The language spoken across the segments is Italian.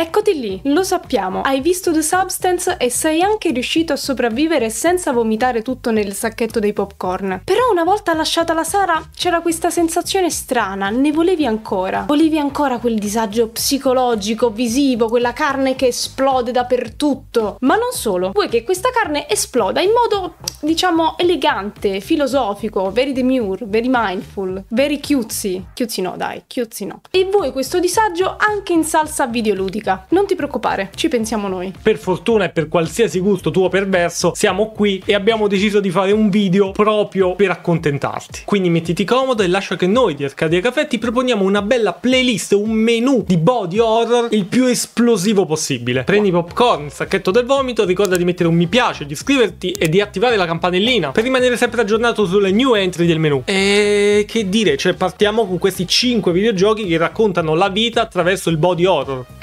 Eccoti lì, lo sappiamo. Hai visto The Substance e sei anche riuscito a sopravvivere senza vomitare tutto nel sacchetto dei popcorn. Però una volta lasciata la Sara c'era questa sensazione strana, ne volevi ancora. Volevi ancora quel disagio psicologico, visivo, quella carne che esplode dappertutto. Ma non solo, vuoi che questa carne esploda in modo, diciamo, elegante, filosofico, very demure, very mindful, very cutesy. Cutesy no, dai, cutesy no. E vuoi questo disagio anche in salsa videoludica. Non ti preoccupare, ci pensiamo noi. Per fortuna e per qualsiasi gusto tuo perverso, siamo qui e abbiamo deciso di fare un video proprio per accontentarti. Quindi mettiti comodo e lascia che noi di Arcadia Caffè ti proponiamo una bella playlist, un menu di body horror il più esplosivo possibile. Prendi popcorn, il sacchetto del vomito, ricorda di mettere un mi piace, di iscriverti e di attivare la campanellina per rimanere sempre aggiornato sulle new entry del menu. E che dire, cioè partiamo con questi 5 videogiochi che raccontano la vita attraverso il body horror.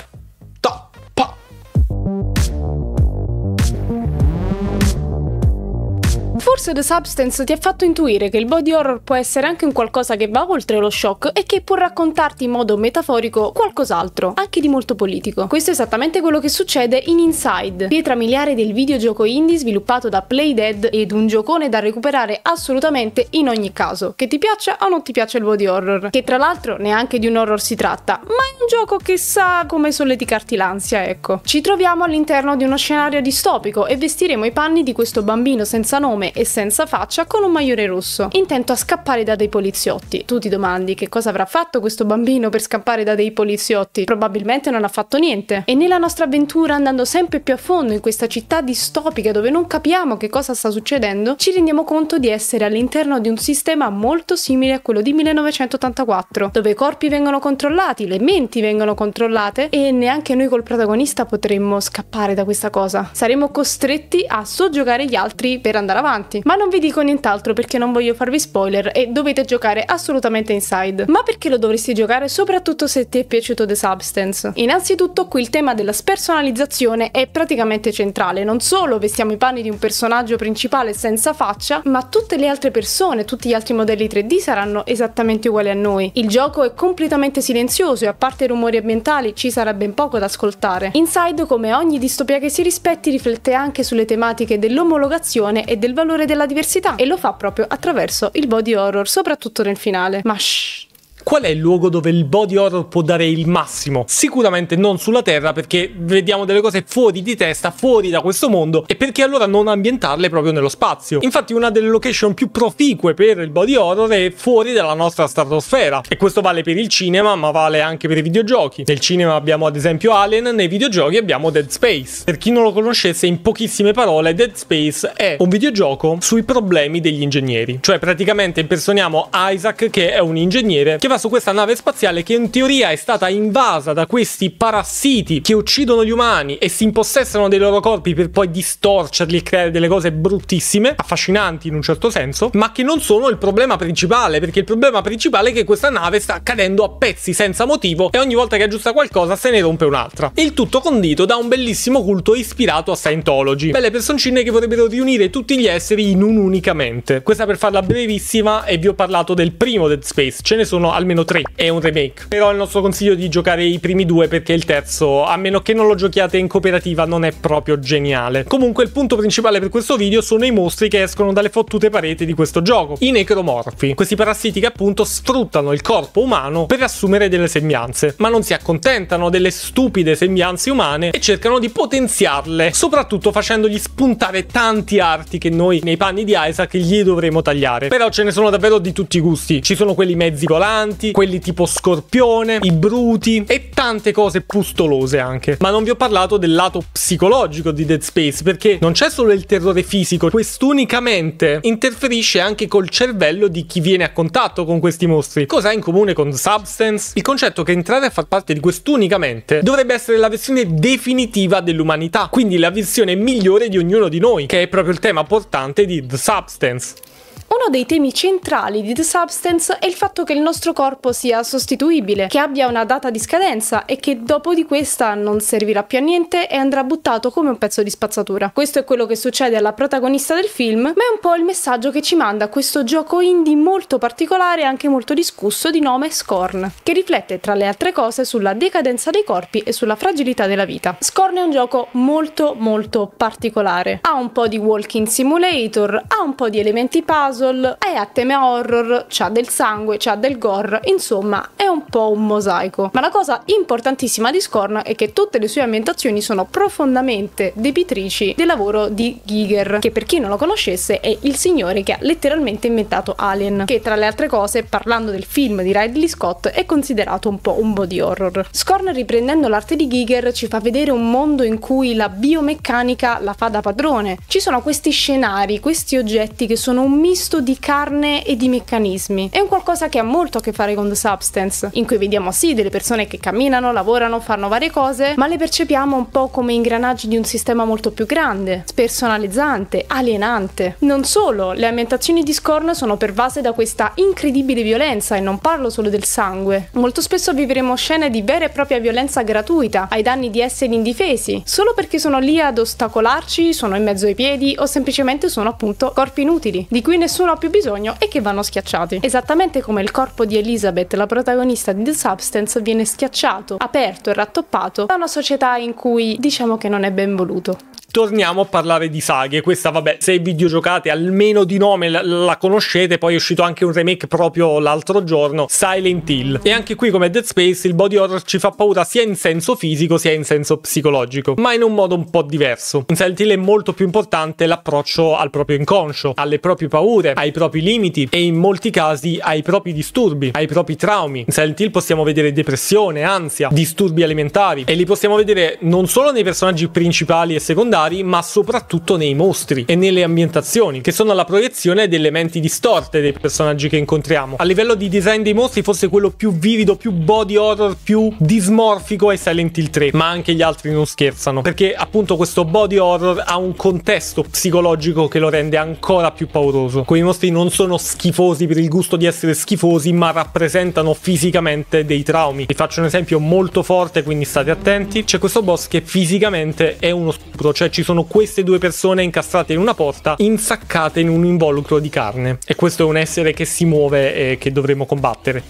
Forse The Substance ti ha fatto intuire che il body horror può essere anche un qualcosa che va oltre lo shock e che può raccontarti in modo metaforico qualcos'altro, anche di molto politico. Questo è esattamente quello che succede in Inside, pietra miliare del videogioco indie sviluppato da Playdead ed un giocone da recuperare assolutamente in ogni caso, che ti piaccia o non ti piaccia il body horror, che tra l'altro neanche di un horror si tratta, ma è un gioco che sa come solleticarti l'ansia, ecco. Ci troviamo all'interno di uno scenario distopico e vestiremo i panni di questo bambino senza nome e senza faccia con un maglione rosso, intento a scappare da dei poliziotti. Tu ti domandi che cosa avrà fatto questo bambino per scappare da dei poliziotti? Probabilmente non ha fatto niente. E nella nostra avventura, andando sempre più a fondo in questa città distopica dove non capiamo che cosa sta succedendo, ci rendiamo conto di essere all'interno di un sistema molto simile a quello di 1984, dove i corpi vengono controllati, le menti vengono controllate e neanche noi col protagonista potremmo scappare da questa cosa. Saremo costretti a soggiogare gli altri per andare avanti avanti. Ma non vi dico nient'altro perché non voglio farvi spoiler e dovete giocare assolutamente Inside. Ma perché lo dovresti giocare soprattutto se ti è piaciuto The Substance? Innanzitutto qui il tema della spersonalizzazione è praticamente centrale. Non solo vestiamo i panni di un personaggio principale senza faccia, ma tutte le altre persone, tutti gli altri modelli 3D saranno esattamente uguali a noi. Il gioco è completamente silenzioso e a parte i rumori ambientali ci sarà ben poco da ascoltare. Inside, come ogni distopia che si rispetti, riflette anche sulle tematiche dell'omologazione e del valore valore della diversità e lo fa proprio attraverso il body horror, soprattutto nel finale. Ma shh, Qual è il luogo dove il body horror può dare il massimo? Sicuramente non sulla Terra perché vediamo delle cose fuori di testa, fuori da questo mondo e perché allora non ambientarle proprio nello spazio? Infatti una delle location più proficue per il body horror è fuori dalla nostra stratosfera e questo vale per il cinema ma vale anche per i videogiochi. Nel cinema abbiamo ad esempio Alien, nei videogiochi abbiamo Dead Space. Per chi non lo conoscesse in pochissime parole Dead Space è un videogioco sui problemi degli ingegneri. Cioè praticamente impersoniamo Isaac che è un ingegnere che va su questa nave spaziale che in teoria è stata invasa da questi parassiti che uccidono gli umani e si impossessano dei loro corpi per poi distorcerli e creare delle cose bruttissime, affascinanti in un certo senso, ma che non sono il problema principale, perché il problema principale è che questa nave sta cadendo a pezzi senza motivo e ogni volta che aggiusta qualcosa se ne rompe un'altra. Il tutto condito da un bellissimo culto ispirato a Scientology. Belle personcine che vorrebbero riunire tutti gli esseri in un'unica mente. Questa per farla brevissima e vi ho parlato del primo Dead Space, ce ne sono almeno tre. È un remake. Però il nostro consiglio è di giocare i primi due perché il terzo, a meno che non lo giochiate in cooperativa, non è proprio geniale. Comunque il punto principale per questo video sono i mostri che escono dalle fottute pareti di questo gioco. I necromorfi. Questi parassiti che appunto sfruttano il corpo umano per assumere delle sembianze, ma non si accontentano delle stupide sembianze umane e cercano di potenziarle, soprattutto facendogli spuntare tanti arti che noi nei panni di Isaac gli dovremo tagliare. Però ce ne sono davvero di tutti i gusti. Ci sono quelli mezzi volanti, quelli tipo scorpione, i bruti e tante cose pustolose anche. Ma non vi ho parlato del lato psicologico di Dead Space perché non c'è solo il terrore fisico, quest'unicamente interferisce anche col cervello di chi viene a contatto con questi mostri. Cosa ha in comune con Substance? Il concetto che entrare a far parte di quest'unicamente dovrebbe essere la versione definitiva dell'umanità, quindi la versione migliore di ognuno di noi, che è proprio il tema portante di The Substance. Uno dei temi centrali di The Substance è il fatto che il nostro corpo sia sostituibile, che abbia una data di scadenza e che dopo di questa non servirà più a niente e andrà buttato come un pezzo di spazzatura. Questo è quello che succede alla protagonista del film, ma è un po' il messaggio che ci manda questo gioco indie molto particolare e anche molto discusso di nome Scorn, che riflette tra le altre cose sulla decadenza dei corpi e sulla fragilità della vita. Scorn è un gioco molto molto particolare. Ha un po' di walking simulator, ha un po' di elementi puzzle, è a tema horror, c'ha del sangue, c'ha del gore, insomma è un po' un mosaico. Ma la cosa importantissima di Scorn è che tutte le sue ambientazioni sono profondamente debitrici del lavoro di Giger, che per chi non lo conoscesse è il signore che ha letteralmente inventato Alien, che tra le altre cose, parlando del film di Ridley Scott, è considerato un po' un body horror. Scorn riprendendo l'arte di Giger ci fa vedere un mondo in cui la biomeccanica la fa da padrone. Ci sono questi scenari, questi oggetti che sono un misto di carne e di meccanismi. È un qualcosa che ha molto a che fare con The Substance, in cui vediamo sì delle persone che camminano, lavorano, fanno varie cose, ma le percepiamo un po' come ingranaggi di un sistema molto più grande, spersonalizzante, alienante. Non solo, le ambientazioni di Scorn sono pervase da questa incredibile violenza e non parlo solo del sangue. Molto spesso vivremo scene di vera e propria violenza gratuita ai danni di esseri indifesi, solo perché sono lì ad ostacolarci, sono in mezzo ai piedi o semplicemente sono appunto corpi inutili, di cui nessuno ha più bisogno e che vanno schiacciati. Esattamente come il corpo di Elizabeth, la protagonista di The Substance, viene schiacciato, aperto e rattoppato da una società in cui diciamo che non è ben voluto torniamo a parlare di saghe. Questa, vabbè, se videogiocate almeno di nome la, la, conoscete, poi è uscito anche un remake proprio l'altro giorno, Silent Hill. E anche qui, come Dead Space, il body horror ci fa paura sia in senso fisico sia in senso psicologico, ma in un modo un po' diverso. In Silent Hill è molto più importante l'approccio al proprio inconscio, alle proprie paure, ai propri limiti e in molti casi ai propri disturbi, ai propri traumi. In Silent Hill possiamo vedere depressione, ansia, disturbi alimentari e li possiamo vedere non solo nei personaggi principali e secondari, particolari, ma soprattutto nei mostri e nelle ambientazioni, che sono la proiezione delle menti distorte dei personaggi che incontriamo. A livello di design dei mostri, forse quello più vivido, più body horror, più dismorfico è Silent Hill 3, ma anche gli altri non scherzano, perché appunto questo body horror ha un contesto psicologico che lo rende ancora più pauroso. Quei mostri non sono schifosi per il gusto di essere schifosi, ma rappresentano fisicamente dei traumi. Vi faccio un esempio molto forte, quindi state attenti. C'è questo boss che fisicamente è uno stupro, cioè ci sono queste due persone incastrate in una porta, insaccate in un involucro di carne. E questo è un essere che si muove e che dovremo combattere.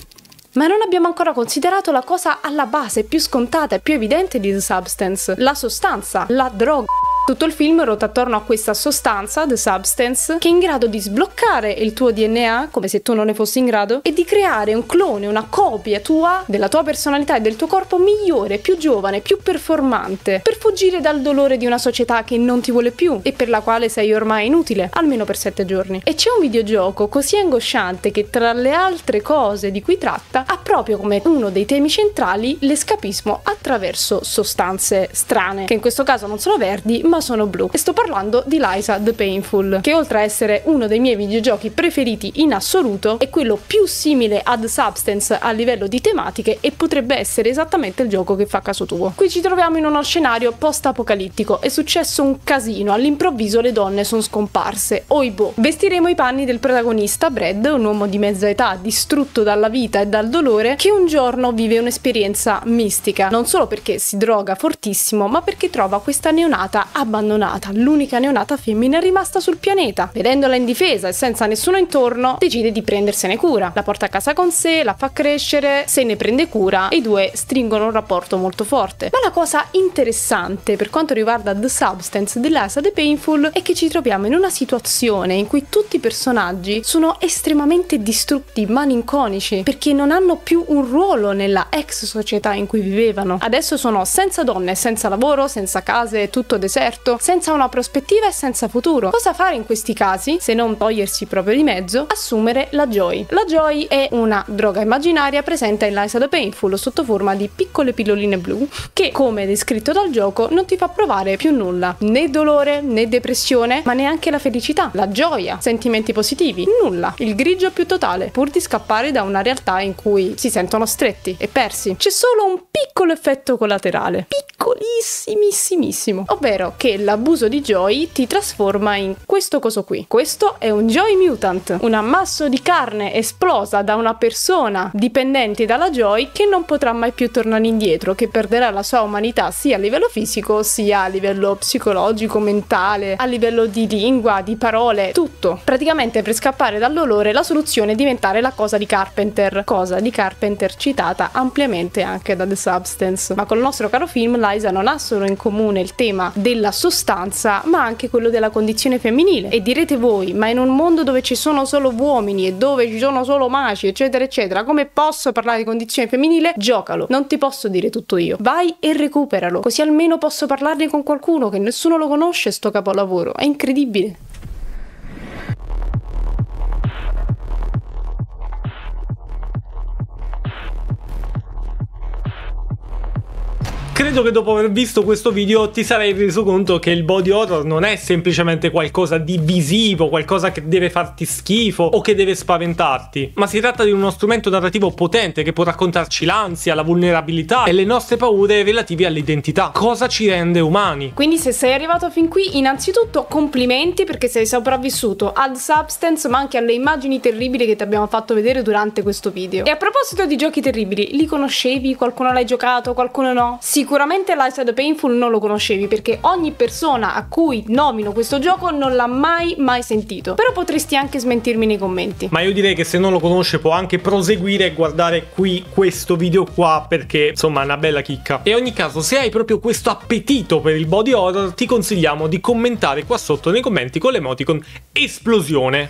Ma non abbiamo ancora considerato la cosa alla base più scontata e più evidente di The Substance, la sostanza, la droga. Tutto il film ruota attorno a questa sostanza, The Substance, che è in grado di sbloccare il tuo DNA, come se tu non ne fossi in grado, e di creare un clone, una copia tua della tua personalità e del tuo corpo migliore, più giovane, più performante, per fuggire dal dolore di una società che non ti vuole più e per la quale sei ormai inutile, almeno per sette giorni. E c'è un videogioco così angosciante che tra le altre cose di cui tratta ha proprio come uno dei temi centrali l'escapismo attraverso sostanze strane, che in questo caso non sono verdi, ma ma sono blu. E sto parlando di Liza the Painful, che oltre a essere uno dei miei videogiochi preferiti in assoluto, è quello più simile ad Substance a livello di tematiche e potrebbe essere esattamente il gioco che fa caso tuo. Qui ci troviamo in uno scenario post-apocalittico, è successo un casino, all'improvviso le donne sono scomparse, oibo. Vestiremo i panni del protagonista, Brad, un uomo di mezza età, distrutto dalla vita e dal dolore, che un giorno vive un'esperienza mistica, non solo perché si droga fortissimo, ma perché trova questa neonata a abbandonata, l'unica neonata femmina rimasta sul pianeta. Vedendola indifesa e senza nessuno intorno, decide di prendersene cura. La porta a casa con sé, la fa crescere, se ne prende cura e i due stringono un rapporto molto forte. Ma la cosa interessante per quanto riguarda The Substance dell'Asa The Painful è che ci troviamo in una situazione in cui tutti i personaggi sono estremamente distrutti, malinconici, perché non hanno più un ruolo nella ex società in cui vivevano. Adesso sono senza donne, senza lavoro, senza case, tutto deserto certo, senza una prospettiva e senza futuro. Cosa fare in questi casi, se non togliersi proprio di mezzo? Assumere la Joy. La Joy è una droga immaginaria presente in Liza the Painful sotto forma di piccole pilloline blu che, come descritto dal gioco, non ti fa provare più nulla, né dolore, né depressione, ma neanche la felicità, la gioia, sentimenti positivi, nulla, il grigio più totale, pur di scappare da una realtà in cui si sentono stretti e persi. C'è solo un piccolo effetto collaterale, piccolissimissimissimo, ovvero che l'abuso di Joy ti trasforma in questo coso qui. Questo è un Joy Mutant, un ammasso di carne esplosa da una persona dipendente dalla Joy che non potrà mai più tornare indietro, che perderà la sua umanità sia a livello fisico sia a livello psicologico, mentale, a livello di lingua, di parole, tutto. Praticamente per scappare dall'olore la soluzione è diventare la cosa di Carpenter, cosa di Carpenter citata ampiamente anche da The Substance. Ma col nostro caro film Liza non ha solo in comune il tema della sostanza, ma anche quello della condizione femminile. E direte voi, ma in un mondo dove ci sono solo uomini e dove ci sono solo maci, eccetera, eccetera, come posso parlare di condizione femminile? Giocalo, non ti posso dire tutto io. Vai e recuperalo, così almeno posso parlarne con qualcuno che nessuno lo conosce sto capolavoro. È incredibile. Credo che dopo aver visto questo video ti sarei reso conto che il body horror non è semplicemente qualcosa di visivo, qualcosa che deve farti schifo o che deve spaventarti, ma si tratta di uno strumento narrativo potente che può raccontarci l'ansia, la vulnerabilità e le nostre paure relative all'identità. Cosa ci rende umani? Quindi se sei arrivato fin qui, innanzitutto complimenti perché sei sopravvissuto al substance ma anche alle immagini terribili che ti abbiamo fatto vedere durante questo video. E a proposito di giochi terribili, li conoscevi? Qualcuno l'hai giocato? Qualcuno no? Sì Sicuramente the Painful non lo conoscevi perché ogni persona a cui nomino questo gioco non l'ha mai mai sentito. Però potresti anche smentirmi nei commenti. Ma io direi che se non lo conosce può anche proseguire e guardare qui questo video qua perché insomma è una bella chicca. E in ogni caso se hai proprio questo appetito per il body horror ti consigliamo di commentare qua sotto nei commenti con l'emoticon esplosione